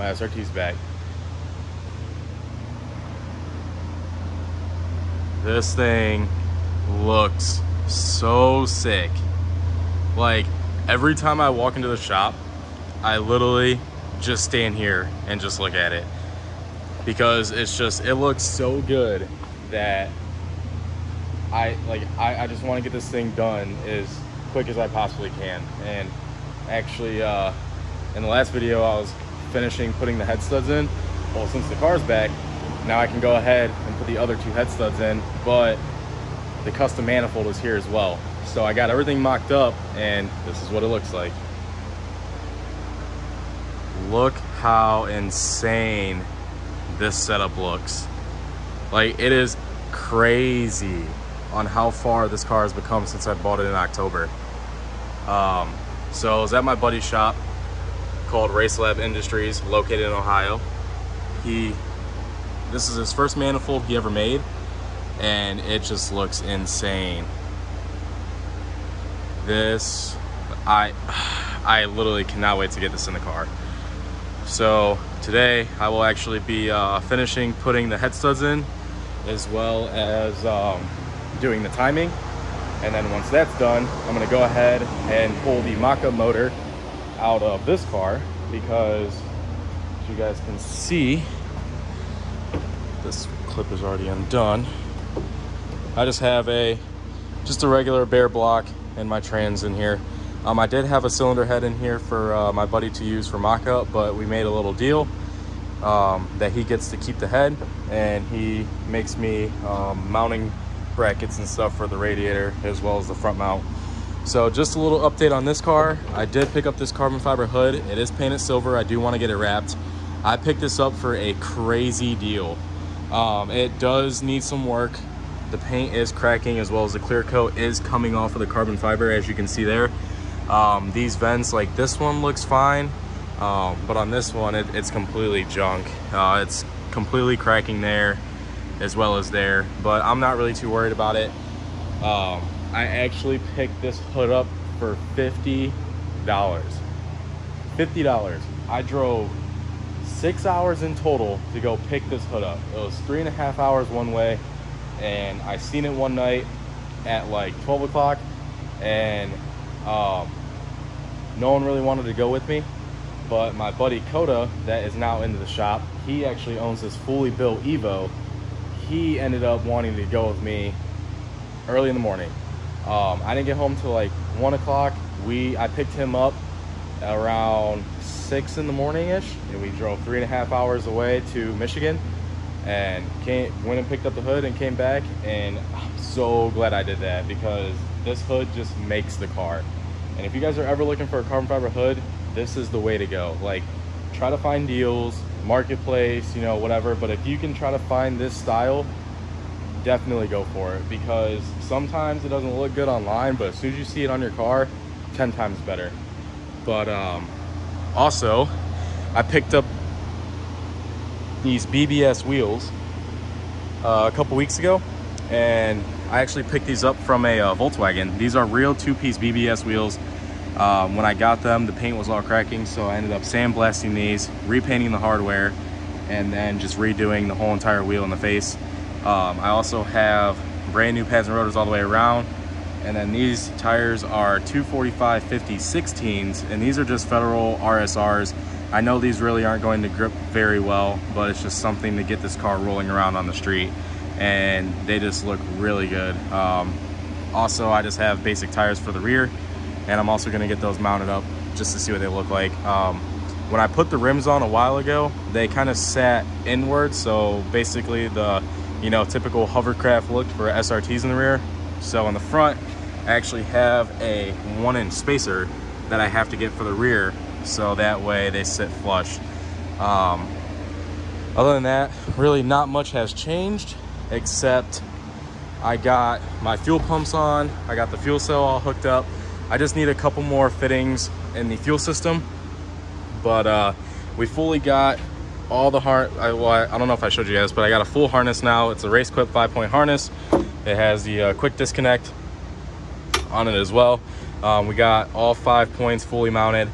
My SRT's back. This thing looks so sick. Like every time I walk into the shop, I literally just stand here and just look at it because it's just it looks so good that I like I, I just want to get this thing done as quick as I possibly can. And actually, uh, in the last video, I was finishing putting the head studs in. Well, since the car's back, now I can go ahead and put the other two head studs in, but the custom manifold is here as well. So I got everything mocked up and this is what it looks like. Look how insane this setup looks. Like it is crazy on how far this car has become since I bought it in October. Um, so I was at my buddy's shop called Race Lab Industries, located in Ohio. He, this is his first manifold he ever made, and it just looks insane. This, I, I literally cannot wait to get this in the car. So today I will actually be uh, finishing putting the head studs in, as well as um, doing the timing. And then once that's done, I'm gonna go ahead and pull the mock-up motor out of this car because as you guys can see, this clip is already undone. I just have a, just a regular bare block and my trans in here. Um, I did have a cylinder head in here for uh, my buddy to use for mock-up, but we made a little deal um, that he gets to keep the head and he makes me um, mounting brackets and stuff for the radiator as well as the front mount. So just a little update on this car. I did pick up this carbon fiber hood. It is painted silver. I do want to get it wrapped. I picked this up for a crazy deal. Um, it does need some work. The paint is cracking as well as the clear coat is coming off of the carbon fiber as you can see there. Um, these vents like this one looks fine. Um, but on this one, it, it's completely junk. Uh, it's completely cracking there as well as there, but I'm not really too worried about it. Um, I actually picked this hood up for $50. $50. I drove six hours in total to go pick this hood up. It was three and a half hours one way, and I seen it one night at like 12 o'clock, and um, no one really wanted to go with me. But my buddy Coda, that is now into the shop, he actually owns this fully built Evo. He ended up wanting to go with me early in the morning. Um, I didn't get home till like one o'clock. We I picked him up around six in the morning ish, and we drove three and a half hours away to Michigan, and came went and picked up the hood and came back. And I'm so glad I did that because this hood just makes the car. And if you guys are ever looking for a carbon fiber hood, this is the way to go. Like, try to find deals, marketplace, you know, whatever. But if you can try to find this style definitely go for it because sometimes it doesn't look good online, but as soon as you see it on your car, 10 times better. But um, also, I picked up these BBS wheels uh, a couple weeks ago, and I actually picked these up from a uh, Volkswagen. These are real two-piece BBS wheels. Um, when I got them, the paint was all cracking, so I ended up sandblasting these, repainting the hardware, and then just redoing the whole entire wheel in the face. Um, I also have brand new pads and rotors all the way around. And then these tires are 245 50 16s, and these are just Federal RSRs. I know these really aren't going to grip very well, but it's just something to get this car rolling around on the street. And they just look really good. Um, also, I just have basic tires for the rear, and I'm also gonna get those mounted up just to see what they look like. Um, when I put the rims on a while ago, they kind of sat inward, so basically the you know, typical hovercraft look for SRTs in the rear. So on the front, I actually have a one inch spacer that I have to get for the rear. So that way they sit flush. Um, other than that, really not much has changed except I got my fuel pumps on. I got the fuel cell all hooked up. I just need a couple more fittings in the fuel system. But uh, we fully got all the harness. I, well, I, I, don't know if I showed you guys, but I got a full harness now. It's a RaceQuip five point harness. It has the uh, quick disconnect on it as well. Um, we got all five points fully mounted.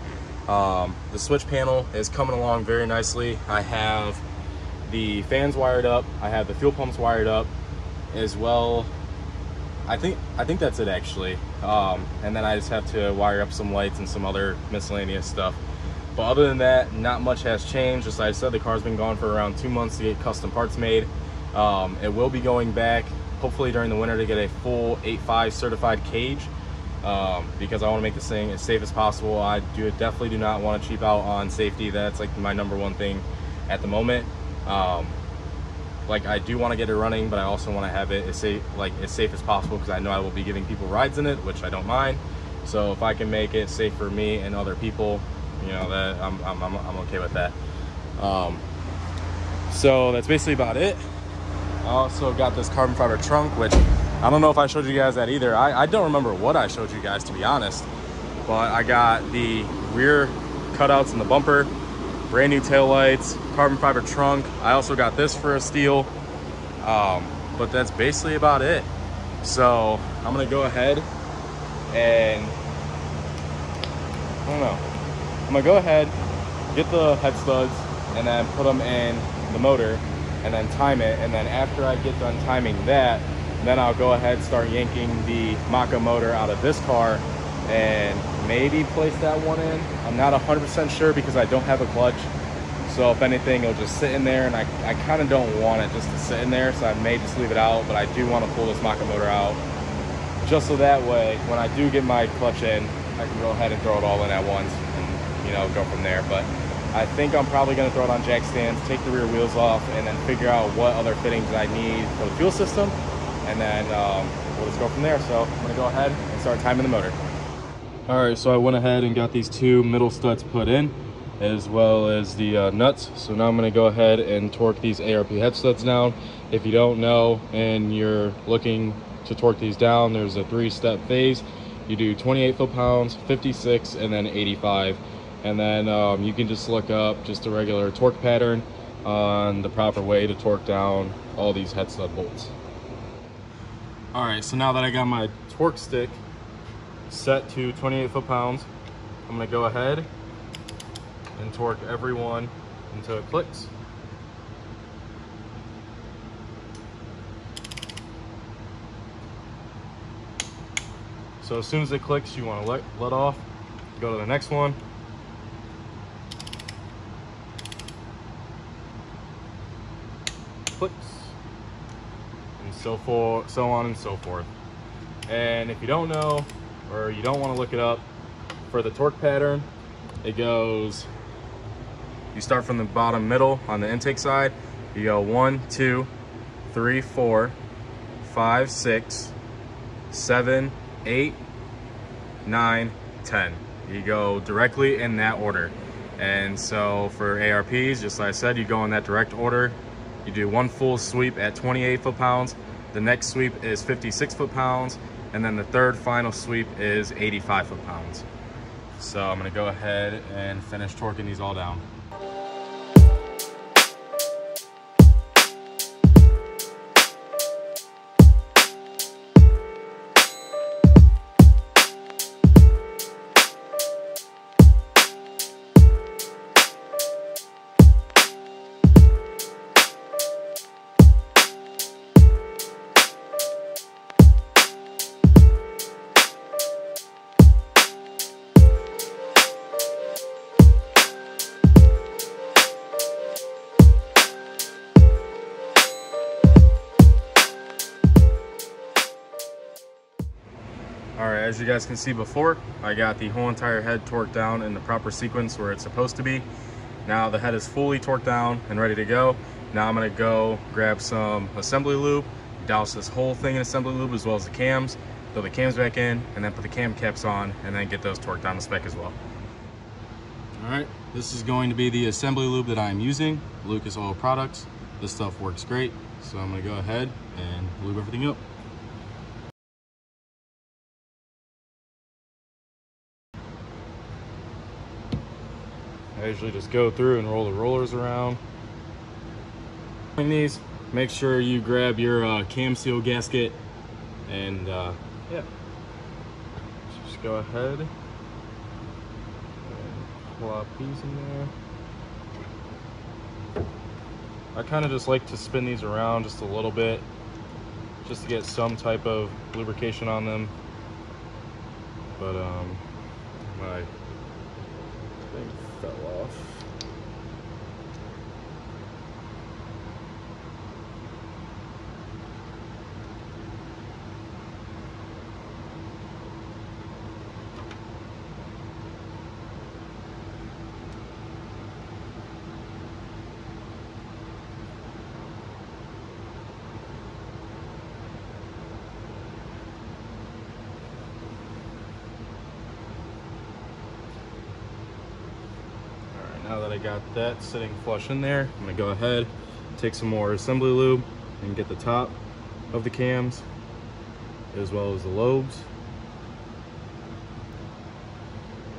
Um, the switch panel is coming along very nicely. I have the fans wired up. I have the fuel pumps wired up as well. I think I think that's it actually. Um, and then I just have to wire up some lights and some other miscellaneous stuff. But other than that, not much has changed. As I said, the car's been gone for around two months to get custom parts made. Um, it will be going back, hopefully during the winter, to get a full 8.5 certified cage um, because I want to make this thing as safe as possible. I do definitely do not want to cheap out on safety. That's like my number one thing at the moment. Um, like I do want to get it running, but I also want to have it as safe, like as safe as possible because I know I will be giving people rides in it, which I don't mind. So if I can make it safe for me and other people, you know, that I'm, I'm, I'm, okay with that. Um, so that's basically about it. I also got this carbon fiber trunk, which I don't know if I showed you guys that either. I, I don't remember what I showed you guys, to be honest. But I got the rear cutouts in the bumper, brand new tail lights, carbon fiber trunk. I also got this for a steal. Um, but that's basically about it. So I'm gonna go ahead and, I don't know. I'm gonna go ahead, get the head studs, and then put them in the motor, and then time it. And then after I get done timing that, then I'll go ahead start yanking the mock-up motor out of this car and maybe place that one in. I'm not 100% sure because I don't have a clutch. So if anything, it'll just sit in there and I, I kind of don't want it just to sit in there. So I may just leave it out, but I do want to pull this mock-up motor out just so that way, when I do get my clutch in, I can go ahead and throw it all in at once and, you know, go from there. But I think I'm probably going to throw it on jack stands, take the rear wheels off, and then figure out what other fittings I need for the fuel system. And then um, we'll just go from there. So I'm to go ahead and start timing the motor. All right, so I went ahead and got these two middle studs put in as well as the uh, nuts. So now I'm gonna go ahead and torque these ARP head studs down. If you don't know and you're looking to torque these down, there's a three step phase. You do 28 foot-pounds, 56, and then 85. And then um, you can just look up just a regular torque pattern on the proper way to torque down all these head stud bolts. All right, so now that I got my torque stick set to 28 foot-pounds. I'm gonna go ahead and torque every one until it clicks. So as soon as it clicks, you wanna let, let off, go to the next one. Clicks. And so forth, so on and so forth. And if you don't know, or you don't want to look it up, for the torque pattern, it goes, you start from the bottom middle on the intake side, you go one, two, three, four, five, six, seven, eight, nine, ten. You go directly in that order. And so for ARPs, just like I said, you go in that direct order. You do one full sweep at 28 foot-pounds. The next sweep is 56 foot-pounds. And then the third final sweep is 85 foot-pounds. So I'm gonna go ahead and finish torquing these all down. As you guys can see before, I got the whole entire head torqued down in the proper sequence where it's supposed to be. Now the head is fully torqued down and ready to go. Now I'm gonna go grab some assembly lube, douse this whole thing in assembly lube as well as the cams, throw the cams back in, and then put the cam caps on, and then get those torqued down to spec as well. All right, this is going to be the assembly lube that I'm using, Lucas Oil Products. This stuff works great, so I'm gonna go ahead and lube everything up. I usually just go through and roll the rollers around. In these, make sure you grab your uh, cam seal gasket and uh, yeah, just go ahead and plop these in there. I kind of just like to spin these around just a little bit just to get some type of lubrication on them. But um, my fell off. Now that I got that sitting flush in there, I'm gonna go ahead, take some more assembly lube and get the top of the cams as well as the lobes.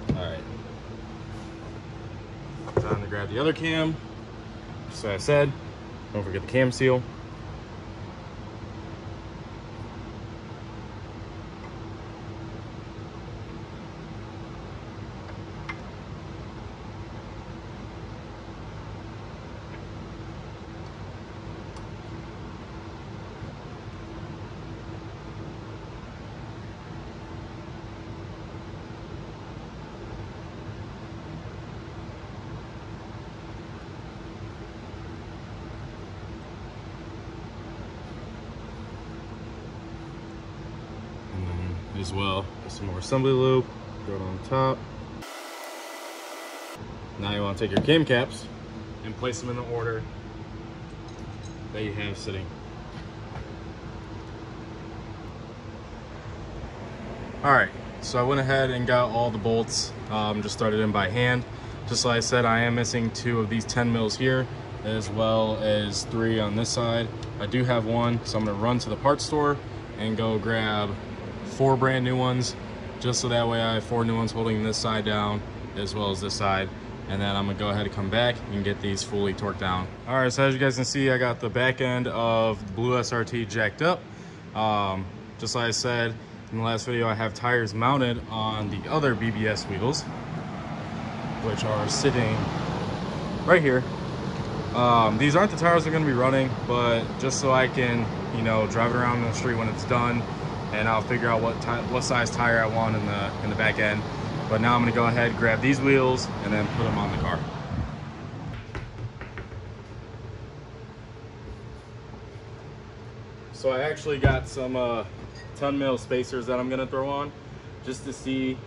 All right. Time to grab the other cam. Just like I said, don't forget the cam seal. As well. Just some more assembly lube, throw it on top. Now you want to take your cam caps and place them in the order that you have sitting. All right, so I went ahead and got all the bolts, um, just started in by hand. Just like I said, I am missing two of these 10 mils here, as well as three on this side. I do have one, so I'm gonna run to the parts store and go grab four brand new ones, just so that way I have four new ones holding this side down, as well as this side. And then I'm gonna go ahead and come back and get these fully torqued down. All right, so as you guys can see, I got the back end of the Blue SRT jacked up. Um, just like I said, in the last video, I have tires mounted on the other BBS wheels, which are sitting right here. Um, these aren't the tires are gonna be running, but just so I can, you know, drive around the street when it's done, and I'll figure out what what size tire I want in the in the back end. But now I'm gonna go ahead, grab these wheels, and then put them on the car. So I actually got some uh, 10 mil spacers that I'm gonna throw on just to see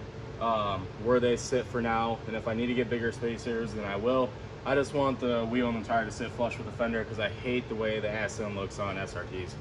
um, where they sit for now. And if I need to get bigger spacers, then I will. I just want the wheel and the tire to sit flush with the fender because I hate the way the ass end looks on SRTs.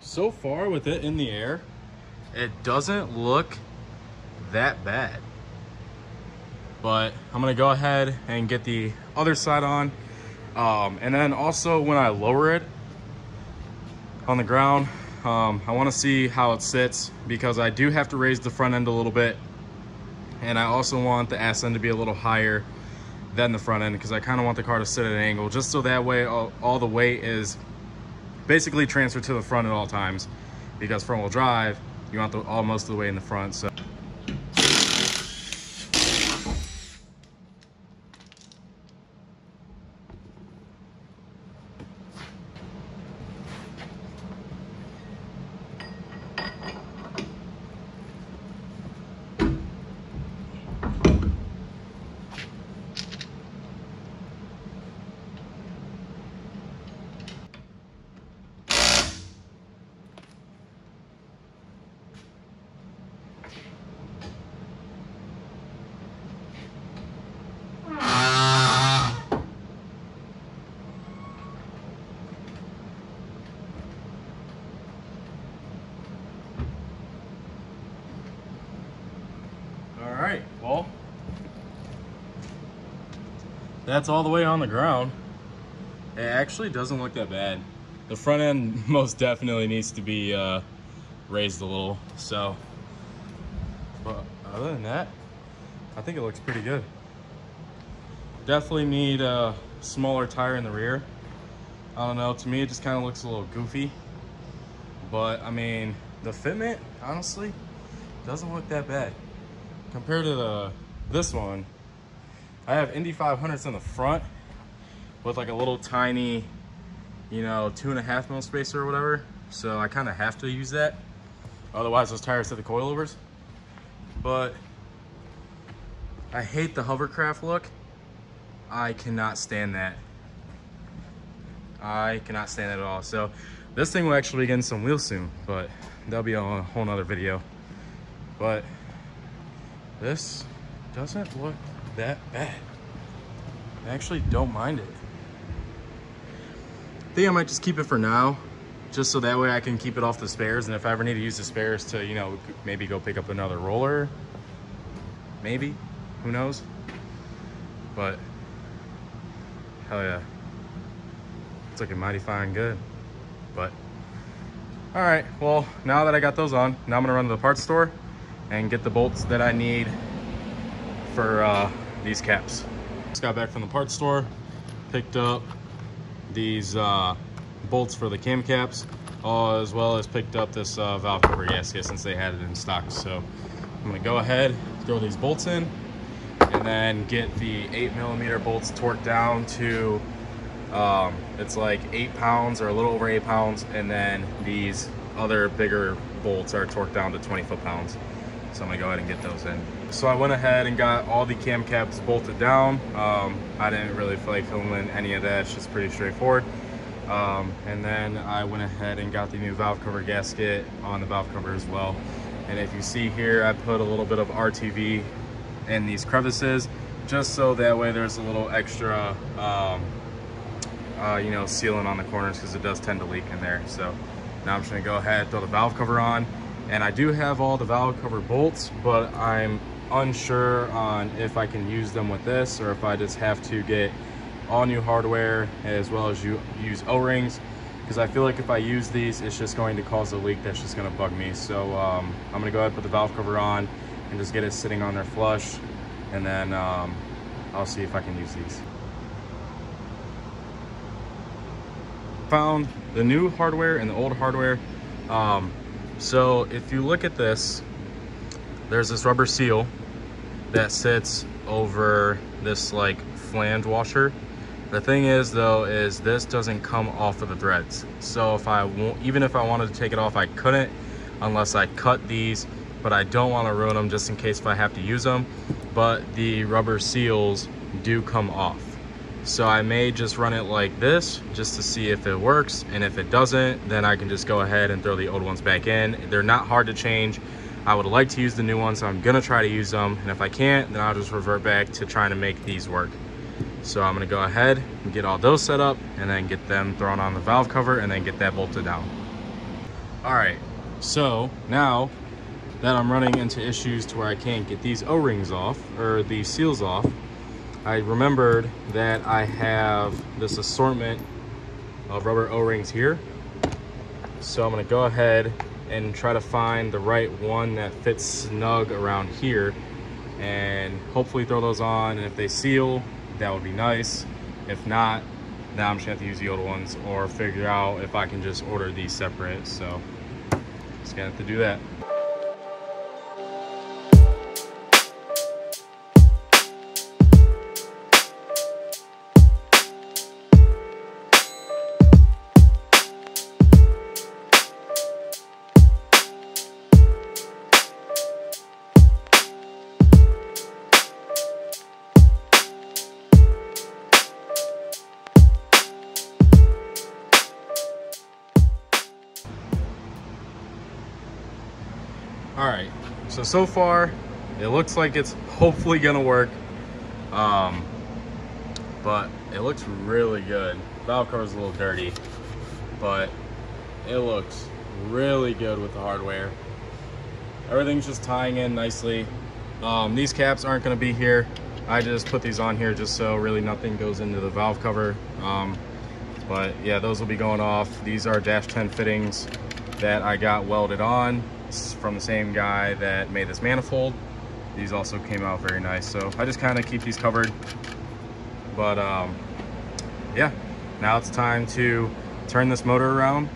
So far with it in the air, it doesn't look that bad. But I'm gonna go ahead and get the other side on. Um, and then also when I lower it on the ground, um, I wanna see how it sits because I do have to raise the front end a little bit. And I also want the ass end to be a little higher than the front end because I kind of want the car to sit at an angle just so that way all, all the weight is basically transfer to the front at all times because front wheel drive, you want the, all most of the way in the front. So. That's all the way on the ground. It actually doesn't look that bad. The front end most definitely needs to be uh, raised a little. So, but other than that, I think it looks pretty good. Definitely need a smaller tire in the rear. I don't know, to me it just kind of looks a little goofy. But I mean, the fitment, honestly, doesn't look that bad. Compared to the this one, I have Indy 500s in the front with like a little tiny, you know, two and a half mil spacer or whatever. So I kind of have to use that. Otherwise those tires hit the coilovers. But I hate the hovercraft look. I cannot stand that. I cannot stand that at all. So this thing will actually be getting some wheels soon, but that'll be on a whole nother video. But this doesn't look that bad. I actually don't mind it. I think I might just keep it for now, just so that way I can keep it off the spares. And if I ever need to use the spares to, you know, maybe go pick up another roller, maybe, who knows? But, hell yeah. It's looking mighty fine good. But, all right, well, now that I got those on, now I'm gonna run to the parts store and get the bolts that I need for uh, these caps. Just got back from the parts store, picked up these uh, bolts for the cam caps, uh, as well as picked up this uh, valve cover gasket since they had it in stock. So I'm gonna go ahead, throw these bolts in, and then get the eight millimeter bolts torqued down to, um, it's like eight pounds or a little over eight pounds. And then these other bigger bolts are torqued down to 20 foot pounds. So I'm gonna go ahead and get those in. So I went ahead and got all the cam caps bolted down. Um, I didn't really feel like filming any of that. It's just pretty straightforward. Um, and then I went ahead and got the new valve cover gasket on the valve cover as well. And if you see here, I put a little bit of RTV in these crevices, just so that way there's a little extra, um, uh, you know, sealing on the corners because it does tend to leak in there. So now I'm just gonna go ahead, throw the valve cover on, and I do have all the valve cover bolts, but I'm unsure on if I can use them with this or if I just have to get all new hardware as well as you use O-rings because I feel like if I use these, it's just going to cause a leak that's just gonna bug me. So um, I'm gonna go ahead and put the valve cover on and just get it sitting on there flush and then um, I'll see if I can use these. Found the new hardware and the old hardware. Um, so if you look at this, there's this rubber seal that sits over this like flange washer. The thing is though, is this doesn't come off of the threads. So if I even if I wanted to take it off, I couldn't unless I cut these, but I don't want to ruin them just in case if I have to use them. But the rubber seals do come off. So I may just run it like this just to see if it works. And if it doesn't, then I can just go ahead and throw the old ones back in. They're not hard to change. I would like to use the new ones, so I'm gonna try to use them. And if I can't, then I'll just revert back to trying to make these work. So I'm gonna go ahead and get all those set up and then get them thrown on the valve cover and then get that bolted down. All right, so now that I'm running into issues to where I can't get these O-rings off or these seals off, I remembered that I have this assortment of rubber O-rings here. So I'm gonna go ahead and try to find the right one that fits snug around here and hopefully throw those on. And if they seal, that would be nice. If not, then I'm just gonna have to use the old ones or figure out if I can just order these separate. So just gonna have to do that. So far it looks like it's hopefully gonna work. Um but it looks really good. Valve cover is a little dirty but it looks really good with the hardware. Everything's just tying in nicely. Um, these caps aren't to be here. I just put these on here just so really nothing goes into the valve cover. Um, but yeah, those will be going off. These are Dash 10 fittings that I got welded on from the same guy that made this manifold. These also came out very nice. So I just kind of keep these covered. But um, yeah, now it's time to turn this motor around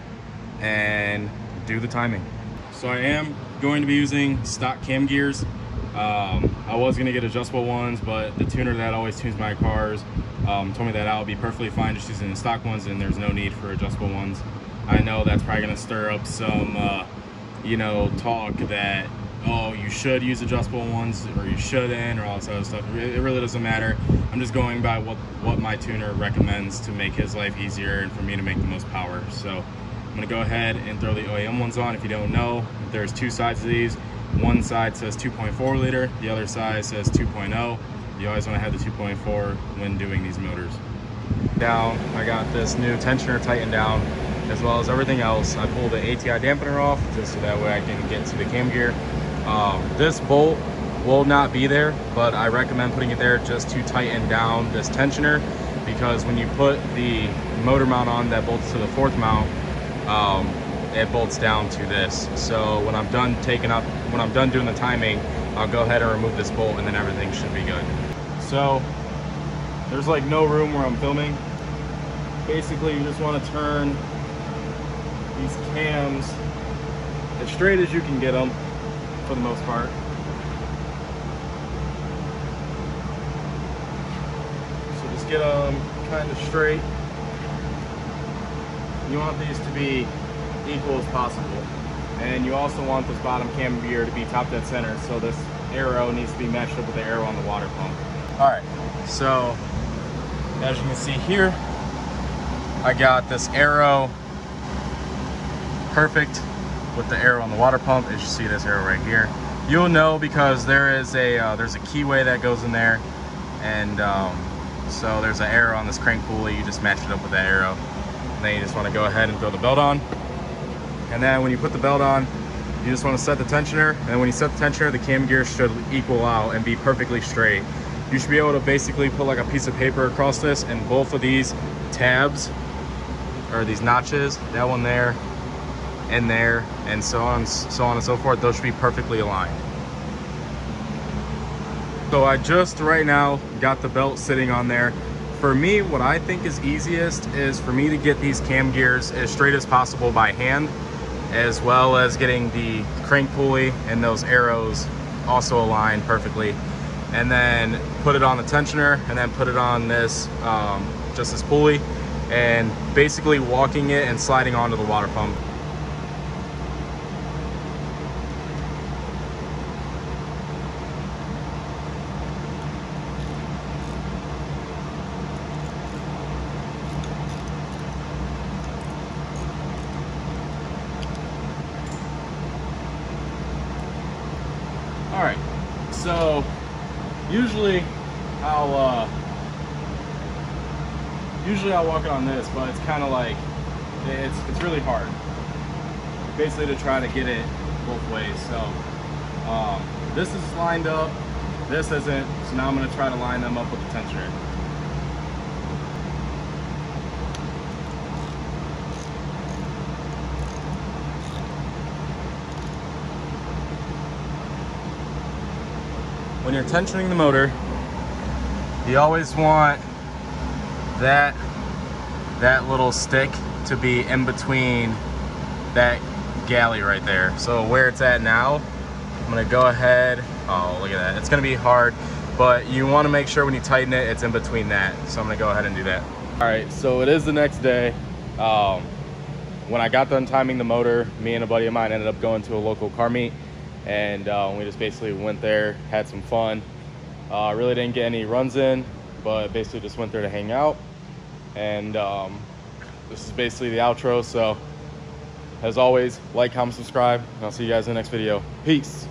and do the timing. So I am going to be using stock cam gears. Um, I was gonna get adjustable ones, but the tuner that always tunes my cars um, told me that I'll be perfectly fine just using the stock ones and there's no need for adjustable ones. I know that's probably gonna stir up some, uh, you know, talk that, oh, you should use adjustable ones or you shouldn't or all this other stuff. It really doesn't matter. I'm just going by what, what my tuner recommends to make his life easier and for me to make the most power. So I'm gonna go ahead and throw the OEM ones on. If you don't know, there's two sides of these. One side says 2.4 liter, the other side says 2.0. You always wanna have the 2.4 when doing these motors. Down, I got this new tensioner tightened down as well as everything else. I pulled the ATI dampener off just so that way I can get to the cam gear. Um, this bolt will not be there, but I recommend putting it there just to tighten down this tensioner because when you put the motor mount on that bolts to the fourth mount, um, it bolts down to this. So when I'm done taking up, when I'm done doing the timing, I'll go ahead and remove this bolt and then everything should be good. So there's like no room where I'm filming. Basically, you just want to turn these cams as straight as you can get them for the most part. So just get them kind of straight. You want these to be equal as possible. And you also want this bottom cam gear to be top dead center. So this arrow needs to be matched up with the arrow on the water pump. All right, so as you can see here, I got this arrow perfect with the arrow on the water pump. As you see this arrow right here, you'll know because there is a uh, there's a keyway that goes in there, and um, so there's an arrow on this crank pulley. You just match it up with that arrow. And then you just want to go ahead and throw the belt on. And then when you put the belt on, you just want to set the tensioner. And when you set the tensioner, the cam gear should equal out and be perfectly straight. You should be able to basically put like a piece of paper across this and both of these tabs or these notches, that one there and there and so on so on and so forth, those should be perfectly aligned. So I just right now got the belt sitting on there. For me, what I think is easiest is for me to get these cam gears as straight as possible by hand as well as getting the crank pulley and those arrows also aligned perfectly and then put it on the tensioner and then put it on this um, just this pulley and basically walking it and sliding onto the water pump All right, so usually I'll uh, usually I'll walk it on this, but it's kind of like it's it's really hard, basically to try to get it both ways. So um, this is lined up, this isn't. So now I'm gonna try to line them up with the tensioner. When you're tensioning the motor, you always want that, that little stick to be in between that galley right there. So where it's at now, I'm gonna go ahead, oh, look at that. It's gonna be hard, but you wanna make sure when you tighten it, it's in between that. So I'm gonna go ahead and do that. All right, so it is the next day. Um, when I got done timing the motor, me and a buddy of mine ended up going to a local car meet and uh, we just basically went there, had some fun. Uh, really didn't get any runs in, but basically just went there to hang out. And um, this is basically the outro. So as always, like, comment, subscribe, and I'll see you guys in the next video. Peace.